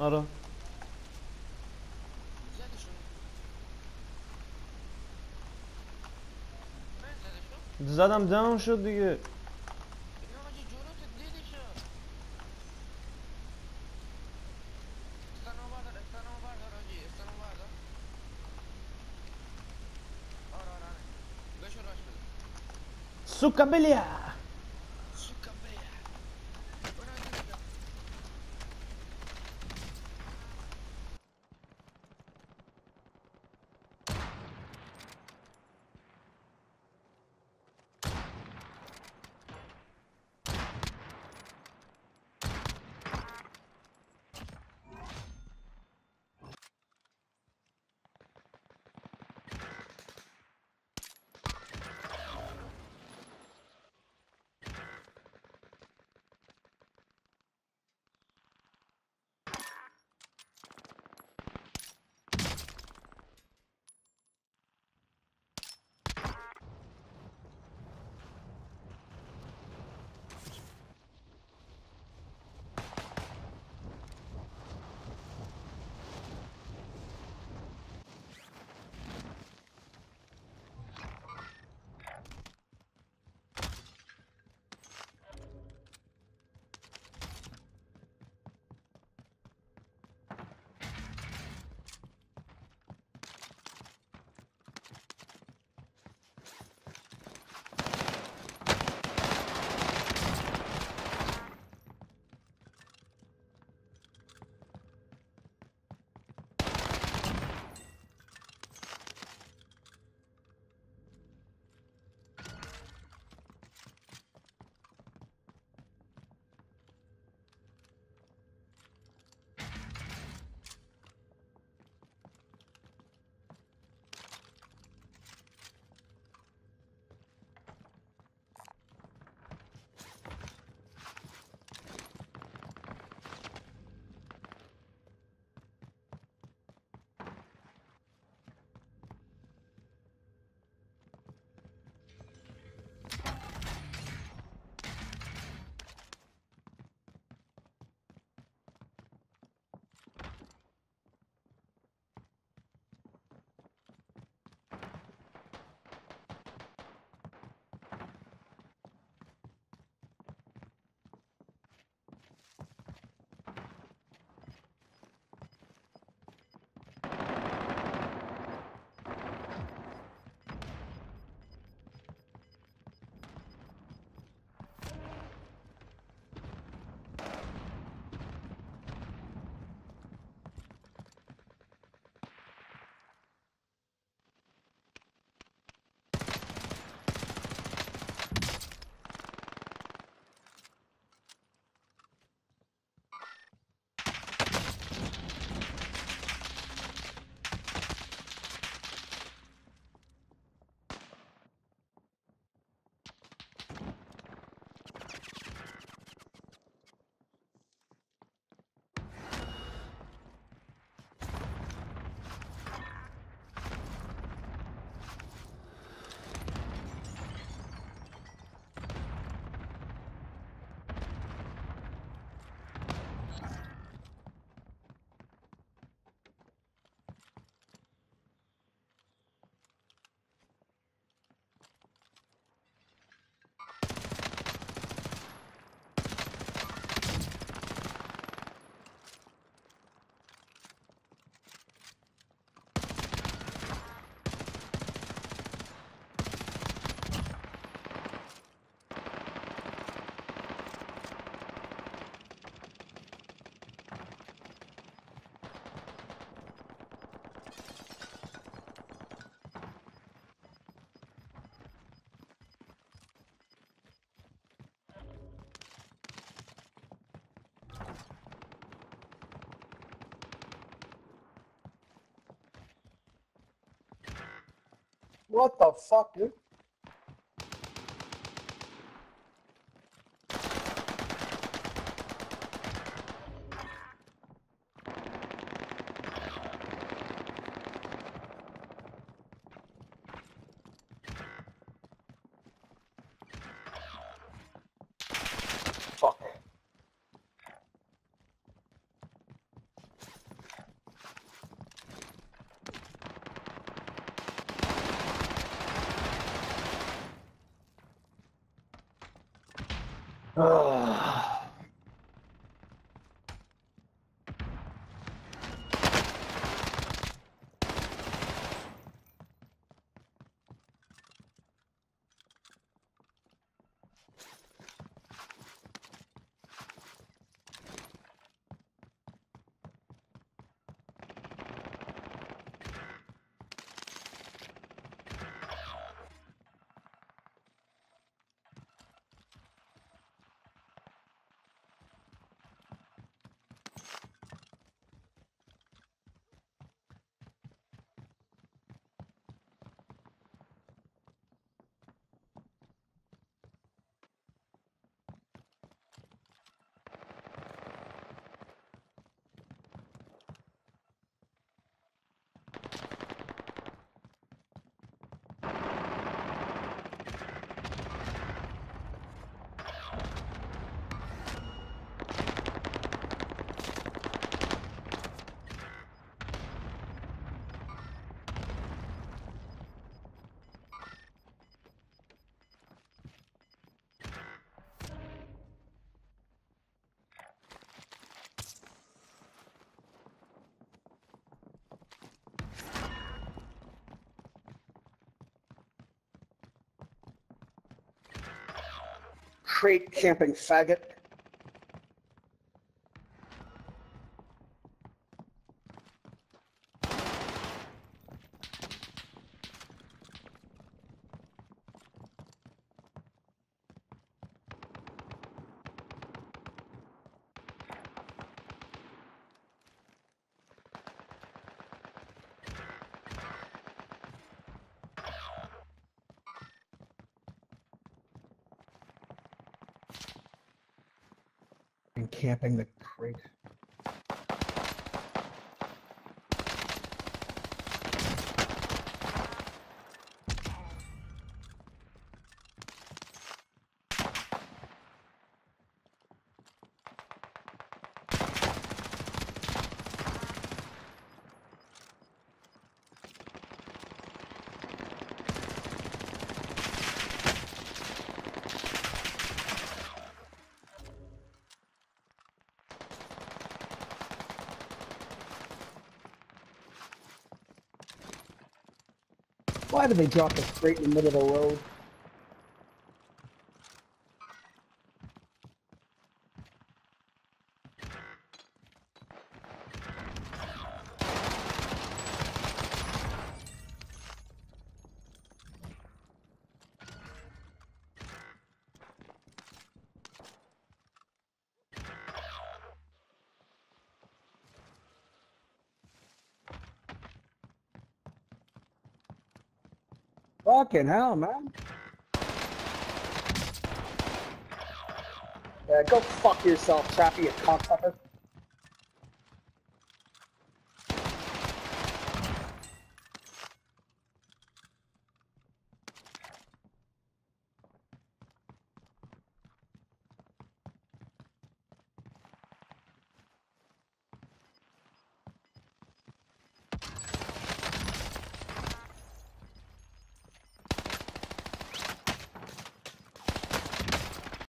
Ara. Задам дам что ты. Сука, бля! What the fuck, dude? 啊。Crate camping faggot. Camping the crate. Why did they drop us crate in the middle of the road? Fucking hell, man. Yeah, go fuck yourself, Trappy, you cocksucker.